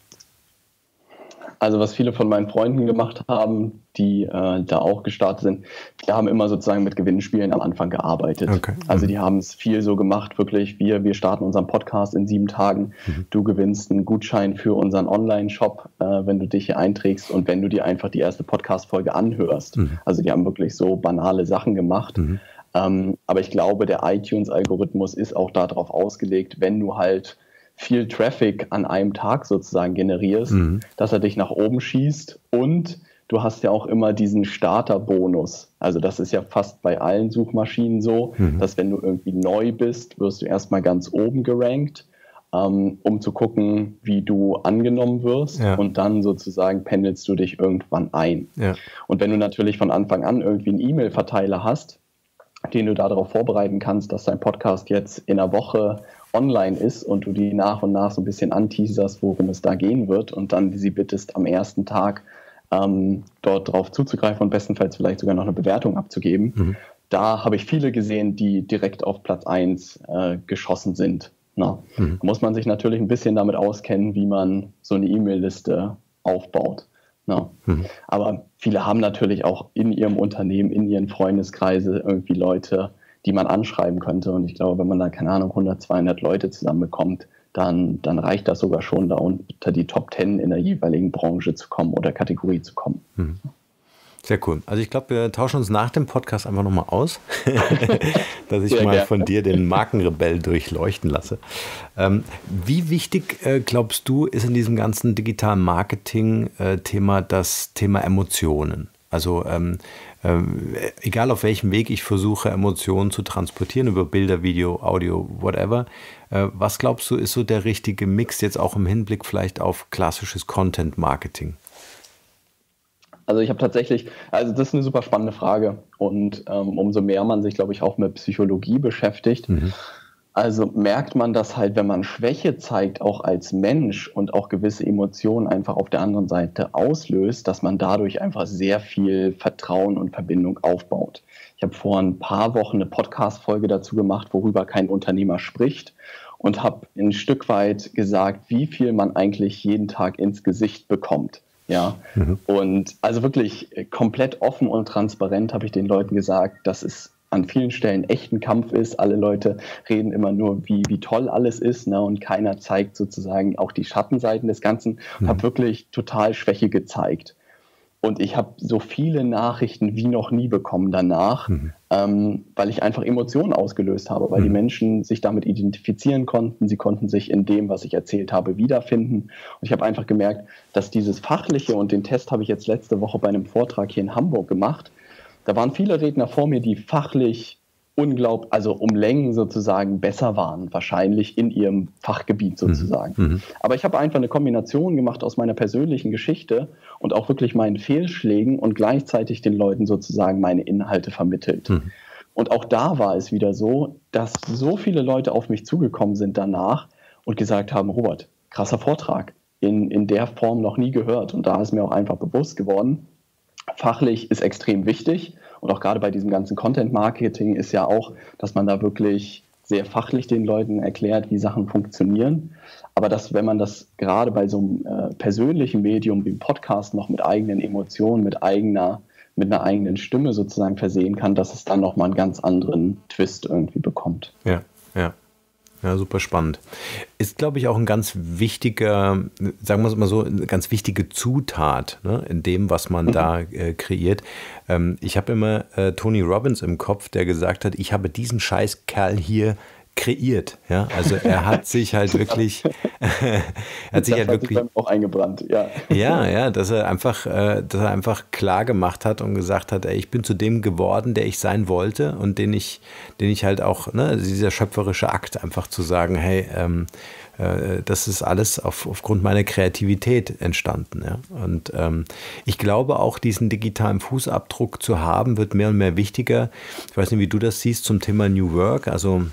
Also was viele von meinen Freunden gemacht haben, die äh, da auch gestartet sind, die haben immer sozusagen mit Gewinnspielen am Anfang gearbeitet. Okay. Also die haben es viel so gemacht, wirklich, wir, wir starten unseren Podcast in sieben Tagen. Mhm. Du gewinnst einen Gutschein für unseren Online-Shop, äh, wenn du dich hier einträgst und wenn du dir einfach die erste Podcast-Folge anhörst. Mhm. Also die haben wirklich so banale Sachen gemacht. Mhm. Ähm, aber ich glaube, der iTunes-Algorithmus ist auch darauf ausgelegt, wenn du halt viel Traffic an einem Tag sozusagen generierst, mhm. dass er dich nach oben schießt und du hast ja auch immer diesen Starterbonus. Also das ist ja fast bei allen Suchmaschinen so, mhm. dass wenn du irgendwie neu bist, wirst du erstmal ganz oben gerankt, ähm, um zu gucken, wie du angenommen wirst ja. und dann sozusagen pendelst du dich irgendwann ein. Ja. Und wenn du natürlich von Anfang an irgendwie einen E-Mail-Verteiler hast, den du darauf vorbereiten kannst, dass dein Podcast jetzt in einer Woche online ist und du die nach und nach so ein bisschen anteaserst, worum es da gehen wird und dann sie bittest, am ersten Tag ähm, dort drauf zuzugreifen und bestenfalls vielleicht sogar noch eine Bewertung abzugeben. Mhm. Da habe ich viele gesehen, die direkt auf Platz 1 äh, geschossen sind. Na, mhm. Da muss man sich natürlich ein bisschen damit auskennen, wie man so eine E-Mail-Liste aufbaut. Na. Mhm. Aber viele haben natürlich auch in ihrem Unternehmen, in ihren Freundeskreise irgendwie Leute, die man anschreiben könnte. Und ich glaube, wenn man da, keine Ahnung, 100, 200 Leute zusammenbekommt, dann, dann reicht das sogar schon, da unter die Top 10 in der jeweiligen Branche zu kommen oder Kategorie zu kommen. Mhm. Sehr cool. Also ich glaube, wir tauschen uns nach dem Podcast einfach nochmal aus, dass ich Sehr mal gerne. von dir den Markenrebell durchleuchten lasse. Ähm, wie wichtig, äh, glaubst du, ist in diesem ganzen digitalen Marketing-Thema äh, das Thema Emotionen? Also ähm, ähm, egal auf welchem Weg ich versuche, Emotionen zu transportieren, über Bilder, Video, Audio, whatever. Äh, was glaubst du, ist so der richtige Mix jetzt auch im Hinblick vielleicht auf klassisches Content Marketing? Also ich habe tatsächlich, also das ist eine super spannende Frage und ähm, umso mehr man sich, glaube ich, auch mit Psychologie beschäftigt, mhm. Also merkt man das halt, wenn man Schwäche zeigt, auch als Mensch und auch gewisse Emotionen einfach auf der anderen Seite auslöst, dass man dadurch einfach sehr viel Vertrauen und Verbindung aufbaut. Ich habe vor ein paar Wochen eine Podcast-Folge dazu gemacht, worüber kein Unternehmer spricht und habe ein Stück weit gesagt, wie viel man eigentlich jeden Tag ins Gesicht bekommt. Ja, mhm. und also wirklich komplett offen und transparent habe ich den Leuten gesagt, dass es an vielen Stellen echt ein Kampf ist. Alle Leute reden immer nur, wie, wie toll alles ist, ne? und keiner zeigt sozusagen auch die Schattenseiten des Ganzen. Mhm. Habe wirklich total Schwäche gezeigt. Und ich habe so viele Nachrichten wie noch nie bekommen danach, mhm. ähm, weil ich einfach Emotionen ausgelöst habe, weil mhm. die Menschen sich damit identifizieren konnten. Sie konnten sich in dem, was ich erzählt habe, wiederfinden. Und ich habe einfach gemerkt, dass dieses Fachliche und den Test habe ich jetzt letzte Woche bei einem Vortrag hier in Hamburg gemacht. Da waren viele Redner vor mir, die fachlich unglaublich, also um Längen sozusagen besser waren, wahrscheinlich in ihrem Fachgebiet mhm. sozusagen. Mhm. Aber ich habe einfach eine Kombination gemacht aus meiner persönlichen Geschichte und auch wirklich meinen Fehlschlägen und gleichzeitig den Leuten sozusagen meine Inhalte vermittelt. Mhm. Und auch da war es wieder so, dass so viele Leute auf mich zugekommen sind danach und gesagt haben, Robert, krasser Vortrag, in, in der Form noch nie gehört. Und da ist mir auch einfach bewusst geworden, fachlich ist extrem wichtig. Und auch gerade bei diesem ganzen Content-Marketing ist ja auch, dass man da wirklich sehr fachlich den Leuten erklärt, wie Sachen funktionieren. Aber dass, wenn man das gerade bei so einem äh, persönlichen Medium wie dem Podcast noch mit eigenen Emotionen, mit eigener, mit einer eigenen Stimme sozusagen versehen kann, dass es dann nochmal einen ganz anderen Twist irgendwie bekommt. Ja, ja. Ja, super spannend. Ist, glaube ich, auch ein ganz wichtiger, sagen wir es mal so, eine ganz wichtige Zutat ne, in dem, was man mhm. da äh, kreiert. Ähm, ich habe immer äh, Tony Robbins im Kopf, der gesagt hat, ich habe diesen Scheißkerl hier kreiert. Ja, also er hat sich halt wirklich, er hat sich das halt hat wirklich sich auch eingebrannt. Ja, ja, ja, dass er einfach, äh, dass er einfach klar gemacht hat und gesagt hat, ey, ich bin zu dem geworden, der ich sein wollte und den ich, den ich halt auch, ne, dieser schöpferische Akt, einfach zu sagen, hey, ähm, äh, das ist alles auf, aufgrund meiner Kreativität entstanden. Ja? Und ähm, ich glaube auch, diesen digitalen Fußabdruck zu haben, wird mehr und mehr wichtiger. Ich weiß nicht, wie du das siehst zum Thema New Work. Also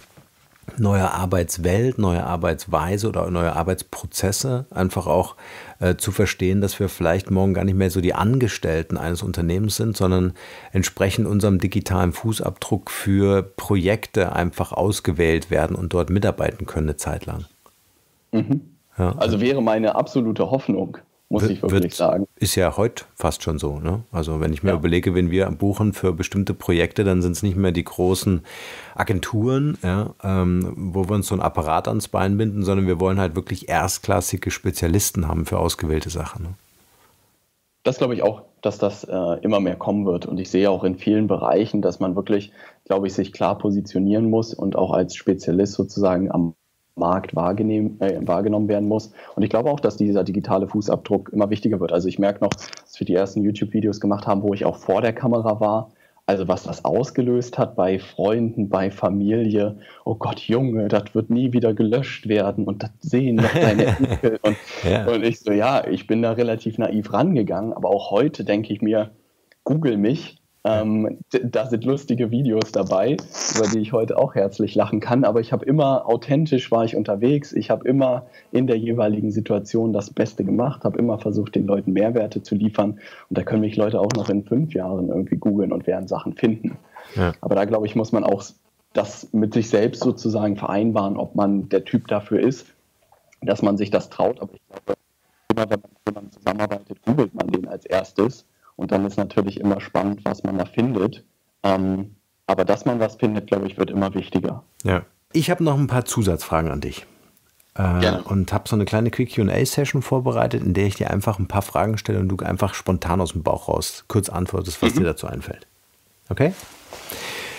neue Arbeitswelt, neue Arbeitsweise oder neue Arbeitsprozesse, einfach auch äh, zu verstehen, dass wir vielleicht morgen gar nicht mehr so die Angestellten eines Unternehmens sind, sondern entsprechend unserem digitalen Fußabdruck für Projekte einfach ausgewählt werden und dort mitarbeiten können eine Zeit lang. Mhm. Ja. Also wäre meine absolute Hoffnung, muss wird, ich wirklich wird, sagen. Ist ja heute fast schon so. Ne? Also wenn ich mir ja. überlege, wenn wir buchen für bestimmte Projekte, dann sind es nicht mehr die großen Agenturen, ja, ähm, wo wir uns so ein Apparat ans Bein binden, sondern wir wollen halt wirklich erstklassige Spezialisten haben für ausgewählte Sachen. Ne? Das glaube ich auch, dass das äh, immer mehr kommen wird. Und ich sehe auch in vielen Bereichen, dass man wirklich, glaube ich, sich klar positionieren muss und auch als Spezialist sozusagen am Markt wahrgenommen, äh, wahrgenommen werden muss. Und ich glaube auch, dass dieser digitale Fußabdruck immer wichtiger wird. Also ich merke noch, dass wir die ersten YouTube-Videos gemacht haben, wo ich auch vor der Kamera war. Also was das ausgelöst hat bei Freunden, bei Familie. Oh Gott, Junge, das wird nie wieder gelöscht werden und das sehen noch deine Enkel. Und, ja. und ich so, ja, ich bin da relativ naiv rangegangen, aber auch heute denke ich mir, google mich ähm, da sind lustige Videos dabei, über die ich heute auch herzlich lachen kann. Aber ich habe immer authentisch war ich unterwegs. Ich habe immer in der jeweiligen Situation das Beste gemacht, habe immer versucht, den Leuten Mehrwerte zu liefern. Und da können mich Leute auch noch in fünf Jahren irgendwie googeln und werden Sachen finden. Ja. Aber da glaube ich, muss man auch das mit sich selbst sozusagen vereinbaren, ob man der Typ dafür ist, dass man sich das traut. Aber ich glaube, immer wenn man zusammenarbeitet, googelt man den als erstes und dann ist natürlich immer spannend, was man da findet. Ähm, aber dass man was findet, glaube ich, wird immer wichtiger. Ja. Ich habe noch ein paar Zusatzfragen an dich. Äh, und habe so eine kleine Quick QA-Session vorbereitet, in der ich dir einfach ein paar Fragen stelle und du einfach spontan aus dem Bauch raus kurz antwortest, was mhm. dir dazu einfällt. Okay?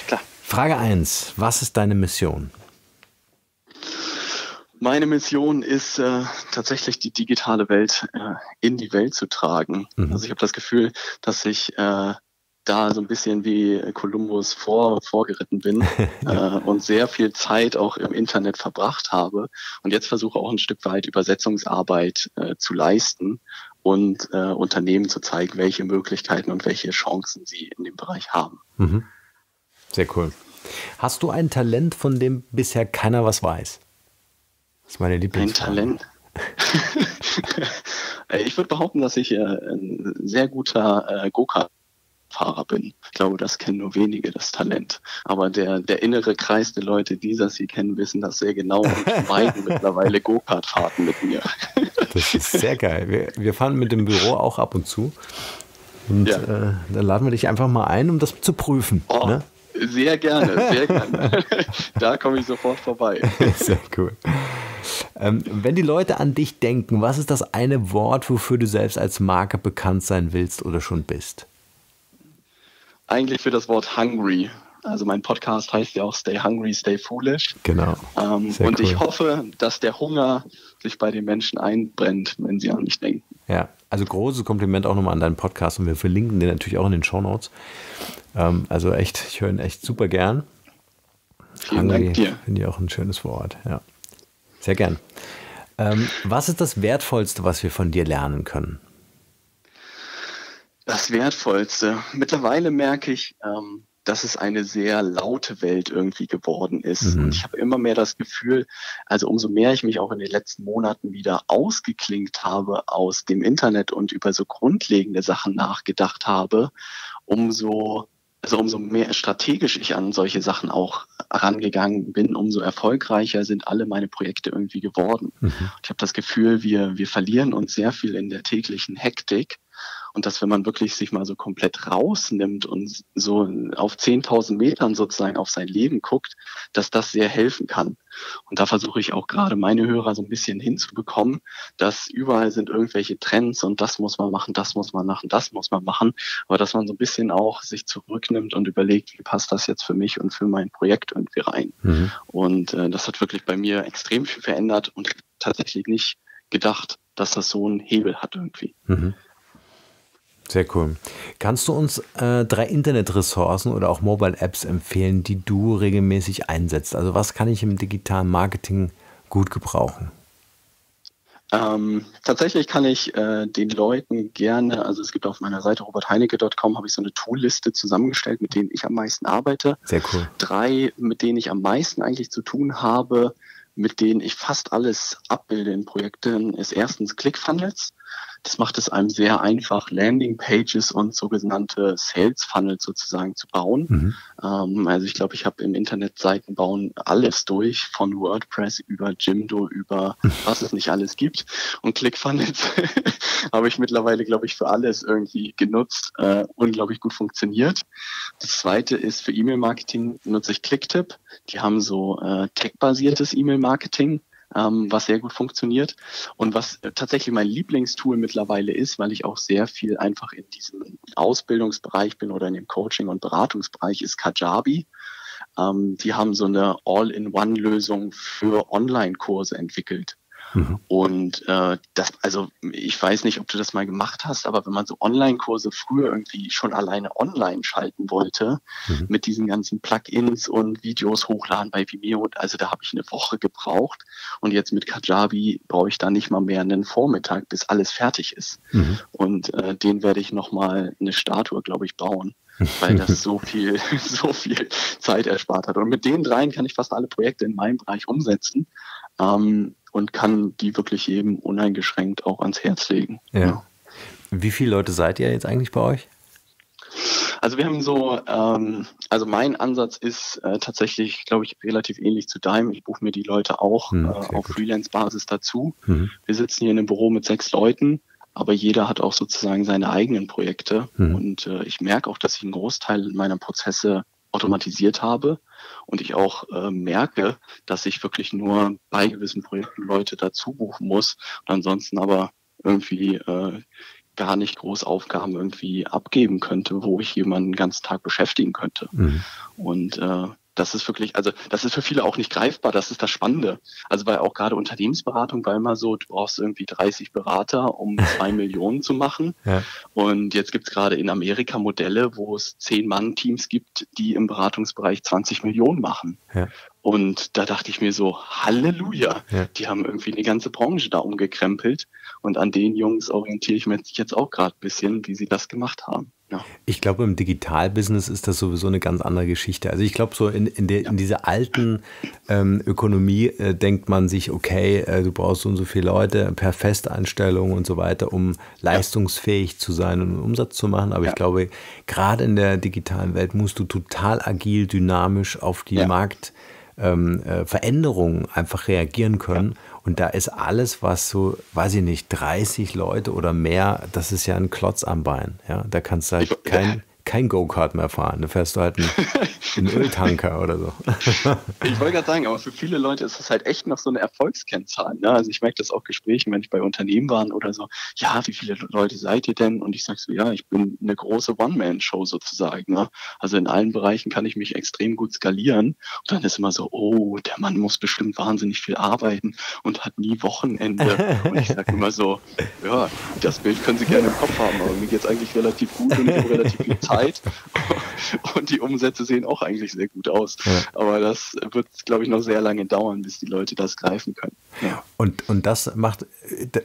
Klar. Frage 1. Was ist deine Mission? Meine Mission ist äh, tatsächlich die digitale Welt äh, in die Welt zu tragen. Mhm. Also ich habe das Gefühl, dass ich äh, da so ein bisschen wie Kolumbus vor, vorgeritten bin äh, und sehr viel Zeit auch im Internet verbracht habe und jetzt versuche auch ein Stück weit Übersetzungsarbeit äh, zu leisten und äh, Unternehmen zu zeigen, welche Möglichkeiten und welche Chancen sie in dem Bereich haben. Mhm. Sehr cool. Hast du ein Talent, von dem bisher keiner was weiß? Das ist meine Lieblingsfrage. Ein Talent? ich würde behaupten, dass ich äh, ein sehr guter äh, Go-Kart Fahrer bin. Ich glaube, das kennen nur wenige, das Talent. Aber der, der innere Kreis der Leute, die das hier kennen, wissen das sehr genau und meiden mittlerweile Go-Kart-Fahrten mit mir. Das ist sehr geil. Wir, wir fahren mit dem Büro auch ab und zu. Und ja. äh, dann laden wir dich einfach mal ein, um das zu prüfen. Oh, ne? Sehr gerne, sehr gerne. da komme ich sofort vorbei. Sehr cool. Ähm, wenn die Leute an dich denken, was ist das eine Wort, wofür du selbst als Marke bekannt sein willst oder schon bist? Eigentlich für das Wort hungry. Also mein Podcast heißt ja auch Stay Hungry, Stay Foolish. Genau. Ähm, und cool. ich hoffe, dass der Hunger sich bei den Menschen einbrennt, wenn sie an mich denken. Ja, also großes Kompliment auch nochmal an deinen Podcast und wir verlinken den natürlich auch in den Show Notes. Ähm, also echt, ich höre ihn echt super gern. Vielen Hungry, Dank dir. Finde ich auch ein schönes Wort, ja. Sehr gern. Ähm, was ist das Wertvollste, was wir von dir lernen können? Das Wertvollste. Mittlerweile merke ich, ähm, dass es eine sehr laute Welt irgendwie geworden ist. Mhm. Und ich habe immer mehr das Gefühl, also umso mehr ich mich auch in den letzten Monaten wieder ausgeklingt habe aus dem Internet und über so grundlegende Sachen nachgedacht habe, umso also umso mehr strategisch ich an solche Sachen auch rangegangen bin, umso erfolgreicher sind alle meine Projekte irgendwie geworden. Mhm. Ich habe das Gefühl, wir, wir verlieren uns sehr viel in der täglichen Hektik und dass wenn man wirklich sich mal so komplett rausnimmt und so auf 10.000 Metern sozusagen auf sein Leben guckt, dass das sehr helfen kann. Und da versuche ich auch gerade meine Hörer so ein bisschen hinzubekommen, dass überall sind irgendwelche Trends und das muss man machen, das muss man machen, das muss man machen, aber dass man so ein bisschen auch sich zurücknimmt und überlegt, wie passt das jetzt für mich und für mein Projekt irgendwie rein. Mhm. Und äh, das hat wirklich bei mir extrem viel verändert und tatsächlich nicht gedacht, dass das so einen Hebel hat irgendwie. Mhm. Sehr cool. Kannst du uns äh, drei Internetressourcen oder auch Mobile-Apps empfehlen, die du regelmäßig einsetzt? Also was kann ich im digitalen Marketing gut gebrauchen? Ähm, tatsächlich kann ich äh, den Leuten gerne, also es gibt auf meiner Seite robertheinecke.com, habe ich so eine Toolliste zusammengestellt, mit denen ich am meisten arbeite. Sehr cool. Drei, mit denen ich am meisten eigentlich zu tun habe, mit denen ich fast alles abbilde in Projekten, ist erstens ClickFunnels. Das macht es einem sehr einfach, Landing-Pages und sogenannte Sales-Funnels sozusagen zu bauen. Mhm. Ähm, also ich glaube, ich habe im Internet Seiten bauen alles durch, von WordPress über Jimdo, über was es nicht alles gibt. Und ClickFunnels habe ich mittlerweile, glaube ich, für alles irgendwie genutzt. Äh, unglaublich gut funktioniert. Das zweite ist für E-Mail-Marketing nutze ich Clicktip. Die haben so äh, tech-basiertes E-Mail-Marketing ähm, was sehr gut funktioniert. Und was tatsächlich mein Lieblingstool mittlerweile ist, weil ich auch sehr viel einfach in diesem Ausbildungsbereich bin oder in dem Coaching- und Beratungsbereich, ist Kajabi. Ähm, die haben so eine All-in-One-Lösung für Online-Kurse entwickelt. Mhm. Und äh, das, also ich weiß nicht, ob du das mal gemacht hast, aber wenn man so Online-Kurse früher irgendwie schon alleine online schalten wollte, mhm. mit diesen ganzen Plugins und Videos hochladen bei Vimeo, also da habe ich eine Woche gebraucht. Und jetzt mit Kajabi brauche ich da nicht mal mehr einen Vormittag, bis alles fertig ist. Mhm. Und äh, den werde ich nochmal eine Statue, glaube ich, bauen weil das so viel, so viel Zeit erspart hat. Und mit den dreien kann ich fast alle Projekte in meinem Bereich umsetzen. Ähm, und kann die wirklich jedem uneingeschränkt auch ans Herz legen. Ja. ja. Wie viele Leute seid ihr jetzt eigentlich bei euch? Also wir haben so, ähm, also mein Ansatz ist äh, tatsächlich, glaube ich, relativ ähnlich zu deinem. Ich buche mir die Leute auch hm, äh, auf Freelance-Basis dazu. Mhm. Wir sitzen hier in einem Büro mit sechs Leuten, aber jeder hat auch sozusagen seine eigenen Projekte. Mhm. Und äh, ich merke auch, dass ich einen Großteil meiner Prozesse automatisiert habe und ich auch äh, merke, dass ich wirklich nur bei gewissen Projekten Leute dazu buchen muss und ansonsten aber irgendwie äh, gar nicht groß Aufgaben irgendwie abgeben könnte, wo ich jemanden den ganzen Tag beschäftigen könnte. Mhm. Und äh, das ist wirklich, also das ist für viele auch nicht greifbar, das ist das Spannende. Also weil auch gerade Unternehmensberatung war immer so, du brauchst irgendwie 30 Berater, um zwei Millionen zu machen. Ja. Und jetzt gibt es gerade in Amerika Modelle, wo es zehn Mann-Teams gibt, die im Beratungsbereich 20 Millionen machen. Ja. Und da dachte ich mir so, Halleluja, ja. die haben irgendwie eine ganze Branche da umgekrempelt. Und an den Jungs orientiere ich mich jetzt auch gerade ein bisschen, wie sie das gemacht haben. Ja. Ich glaube, im Digitalbusiness ist das sowieso eine ganz andere Geschichte. Also ich glaube, so in, in, der, ja. in dieser alten ähm, Ökonomie äh, denkt man sich, okay, äh, du brauchst so und so viele Leute per Festeinstellung und so weiter, um leistungsfähig ja. zu sein und Umsatz zu machen. Aber ich glaube, gerade in der digitalen Welt musst du total agil, dynamisch auf die Marktveränderungen ähm, äh, einfach reagieren können. Und da ist alles, was so, weiß ich nicht, 30 Leute oder mehr, das ist ja ein Klotz am Bein. Ja, da kannst du halt kein, kein Go-Kart mehr fahren. Da fährst du halt einen, einen Öltanker oder so. ich wollte gerade sagen, aber für viele Leute ist das halt echt noch so eine Erfolgskennzahl. Ne? Also ich merke das auch Gesprächen, wenn ich bei Unternehmen war oder so, ja, wie viele Leute seid ihr denn? Und ich sage so, ja, ich bin eine große One-Man-Show sozusagen. Ne? Also in allen Bereichen kann ich mich extrem gut skalieren. Und dann ist immer so, oh, der Mann muss bestimmt wahnsinnig viel arbeiten und hat nie Wochenende. und ich sage immer so, ja, das Bild können Sie gerne im Kopf haben, aber mir geht es eigentlich relativ gut und ich habe relativ viel Zeit Zeit und die Umsätze sehen auch eigentlich sehr gut aus. Ja. Aber das wird, glaube ich, noch sehr lange dauern, bis die Leute das greifen können. Ja. Und, und das macht,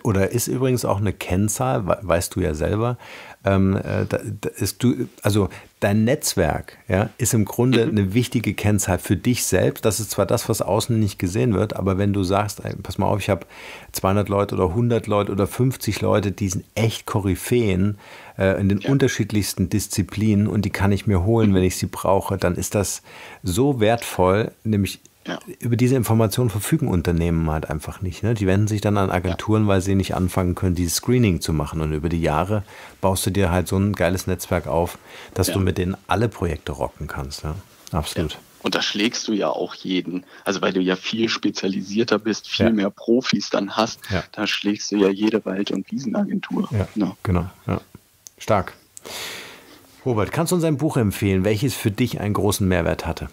oder ist übrigens auch eine Kennzahl, weißt du ja selber, ähm, äh, da, da ist du, also dein Netzwerk ja, ist im Grunde mhm. eine wichtige Kennzahl für dich selbst. Das ist zwar das, was außen nicht gesehen wird, aber wenn du sagst, pass mal auf, ich habe 200 Leute oder 100 Leute oder 50 Leute, die sind echt Koryphäen äh, in den ja. unterschiedlichsten Disziplinen und die kann ich mir holen, wenn ich sie brauche, dann ist das so wertvoll, nämlich ja. Über diese Informationen verfügen Unternehmen halt einfach nicht. Ne? Die wenden sich dann an Agenturen, ja. weil sie nicht anfangen können, dieses Screening zu machen. Und über die Jahre baust du dir halt so ein geiles Netzwerk auf, dass ja. du mit denen alle Projekte rocken kannst. Ja? Absolut. Und da schlägst du ja auch jeden. Also weil du ja viel spezialisierter bist, viel mehr Profis dann hast, da schlägst du ja jede Wald- und Wiesenagentur. Ja, ne? genau. Stark. Robert, kannst du uns ein Buch empfehlen, welches für dich einen großen Mehrwert hatte?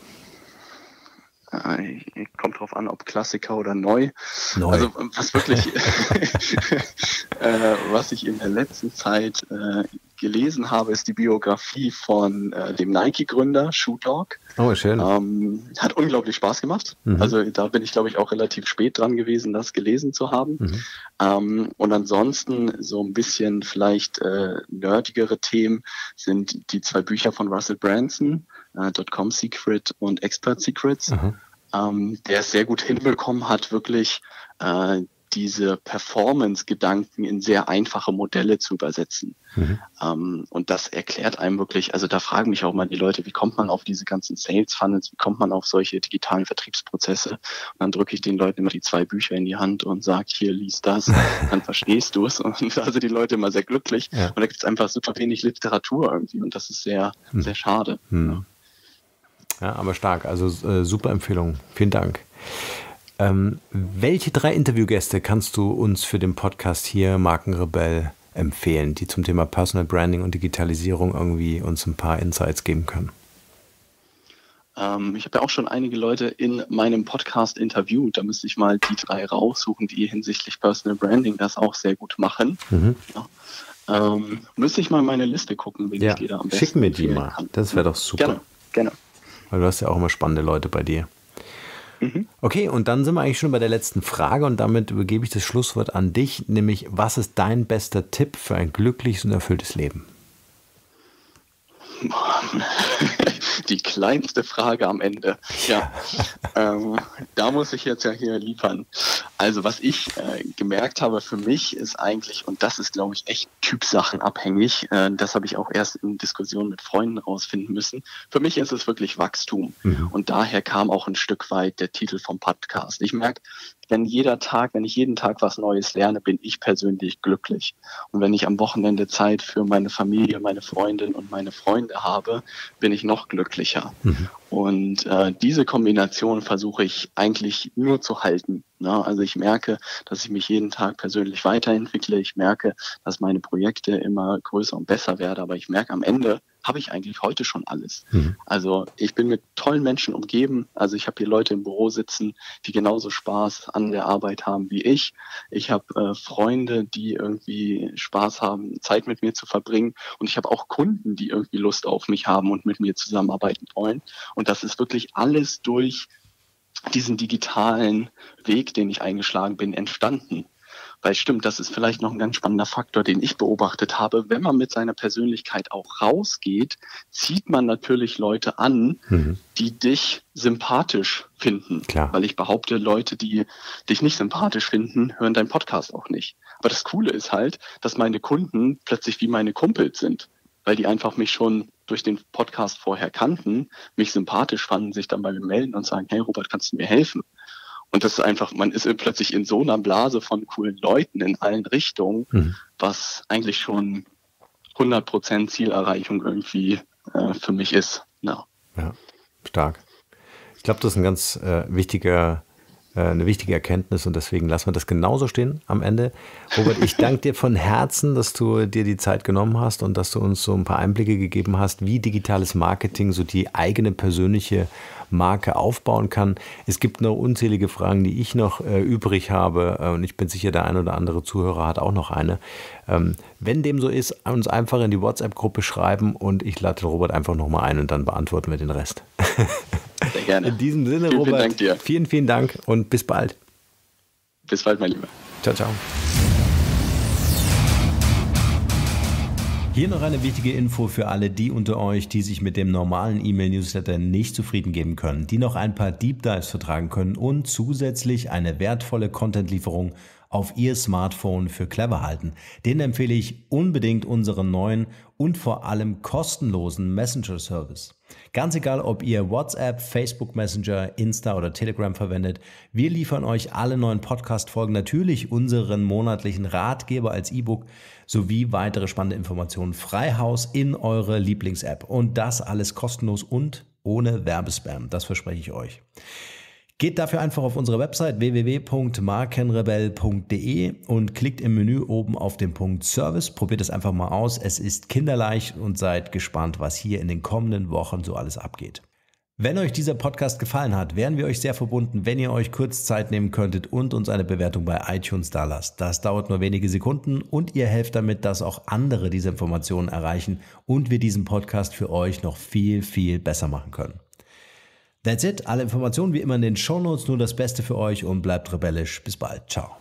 Äh, kommt drauf an, ob Klassiker oder neu. neu. Also was wirklich, äh, was ich in der letzten Zeit äh, gelesen habe, ist die Biografie von äh, dem Nike-Gründer Shoe Dog. Oh, schön. Ähm, hat unglaublich Spaß gemacht. Mhm. Also da bin ich, glaube ich, auch relativ spät dran gewesen, das gelesen zu haben. Mhm. Ähm, und ansonsten so ein bisschen vielleicht äh, nerdigere Themen sind die zwei Bücher von Russell Branson, äh, .com Secret und Expert Secrets. Mhm. Ähm, der es sehr gut hinbekommen hat, wirklich äh, diese Performance-Gedanken in sehr einfache Modelle zu übersetzen. Mhm. Ähm, und das erklärt einem wirklich, also da fragen mich auch mal die Leute, wie kommt man auf diese ganzen Sales-Funnels, wie kommt man auf solche digitalen Vertriebsprozesse? Und dann drücke ich den Leuten immer die zwei Bücher in die Hand und sage, hier, lies das, dann verstehst du es. Und da sind die Leute immer sehr glücklich. Ja. Und da gibt es einfach super wenig Literatur irgendwie und das ist sehr, mhm. sehr schade. Mhm. Ja. Aber stark. Also äh, super Empfehlung. Vielen Dank. Ähm, welche drei Interviewgäste kannst du uns für den Podcast hier, Markenrebell, empfehlen, die zum Thema Personal Branding und Digitalisierung irgendwie uns ein paar Insights geben können? Ähm, ich habe ja auch schon einige Leute in meinem Podcast interviewt. Da müsste ich mal die drei raussuchen, die hinsichtlich Personal Branding das auch sehr gut machen. Mhm. Ja. Ähm, müsste ich mal meine Liste gucken, wen ja. ich dir da am besten Schick mir die mal. Kann. Das wäre doch super. Gerne, gerne. Weil du hast ja auch immer spannende Leute bei dir. Mhm. Okay, und dann sind wir eigentlich schon bei der letzten Frage und damit übergebe ich das Schlusswort an dich, nämlich was ist dein bester Tipp für ein glückliches und erfülltes Leben? Die kleinste Frage am Ende. Ja, ähm, da muss ich jetzt ja hier liefern. Also was ich äh, gemerkt habe für mich ist eigentlich, und das ist glaube ich echt typsachenabhängig, äh, das habe ich auch erst in Diskussionen mit Freunden rausfinden müssen. Für mich ist es wirklich Wachstum. Mhm. Und daher kam auch ein Stück weit der Titel vom Podcast. Ich merke, wenn jeder Tag, wenn ich jeden Tag was Neues lerne, bin ich persönlich glücklich. Und wenn ich am Wochenende Zeit für meine Familie, meine Freundin und meine Freunde habe, bin ich noch glücklicher. Mhm. Und äh, diese Kombination versuche ich eigentlich nur zu halten. Ne? Also ich merke, dass ich mich jeden Tag persönlich weiterentwickle. Ich merke, dass meine Projekte immer größer und besser werden. Aber ich merke am Ende, habe ich eigentlich heute schon alles. Mhm. Also ich bin mit tollen Menschen umgeben. Also ich habe hier Leute im Büro sitzen, die genauso Spaß an der Arbeit haben wie ich. Ich habe äh, Freunde, die irgendwie Spaß haben, Zeit mit mir zu verbringen. Und ich habe auch Kunden, die irgendwie Lust auf mich haben und mit mir zusammenarbeiten wollen. Und das ist wirklich alles durch diesen digitalen Weg, den ich eingeschlagen bin, entstanden. Weil stimmt, das ist vielleicht noch ein ganz spannender Faktor, den ich beobachtet habe. Wenn man mit seiner Persönlichkeit auch rausgeht, zieht man natürlich Leute an, mhm. die dich sympathisch finden. Klar. Weil ich behaupte, Leute, die dich nicht sympathisch finden, hören deinen Podcast auch nicht. Aber das Coole ist halt, dass meine Kunden plötzlich wie meine Kumpels sind, weil die einfach mich schon durch den Podcast vorher kannten, mich sympathisch fanden, sich dann bei mir melden und sagen, hey Robert, kannst du mir helfen? Und das ist einfach, man ist plötzlich in so einer Blase von coolen Leuten in allen Richtungen, mhm. was eigentlich schon 100% Zielerreichung irgendwie äh, für mich ist. Ja, ja stark. Ich glaube, das ist ein ganz äh, wichtiger äh, eine wichtige Erkenntnis und deswegen lassen wir das genauso stehen am Ende. Robert, ich danke dir von Herzen, dass du dir die Zeit genommen hast und dass du uns so ein paar Einblicke gegeben hast, wie digitales Marketing so die eigene persönliche Marke aufbauen kann. Es gibt noch unzählige Fragen, die ich noch äh, übrig habe äh, und ich bin sicher, der ein oder andere Zuhörer hat auch noch eine. Ähm, wenn dem so ist, uns einfach in die WhatsApp-Gruppe schreiben und ich lade Robert einfach nochmal ein und dann beantworten wir den Rest. Sehr gerne. In diesem Sinne, vielen, Robert, vielen, Dank dir. vielen, vielen Dank und bis bald. Bis bald, mein Lieber. Ciao, ciao. Hier noch eine wichtige Info für alle die unter euch, die sich mit dem normalen E-Mail-Newsletter nicht zufrieden geben können, die noch ein paar Deep Dives vertragen können und zusätzlich eine wertvolle Content-Lieferung auf Ihr Smartphone für clever halten. Den empfehle ich unbedingt unseren neuen und vor allem kostenlosen Messenger-Service. Ganz egal, ob ihr WhatsApp, Facebook Messenger, Insta oder Telegram verwendet, wir liefern euch alle neuen Podcast-Folgen, natürlich unseren monatlichen Ratgeber als E-Book sowie weitere spannende Informationen frei Haus in eure Lieblings-App. Und das alles kostenlos und ohne Werbespam. Das verspreche ich euch. Geht dafür einfach auf unsere Website www.markenrebell.de und klickt im Menü oben auf den Punkt Service. Probiert es einfach mal aus. Es ist kinderleicht und seid gespannt, was hier in den kommenden Wochen so alles abgeht. Wenn euch dieser Podcast gefallen hat, wären wir euch sehr verbunden, wenn ihr euch kurz Zeit nehmen könntet und uns eine Bewertung bei iTunes da lasst. Das dauert nur wenige Sekunden und ihr helft damit, dass auch andere diese Informationen erreichen und wir diesen Podcast für euch noch viel, viel besser machen können. That's it. Alle Informationen wie immer in den Shownotes. Nur das Beste für euch und bleibt rebellisch. Bis bald. Ciao.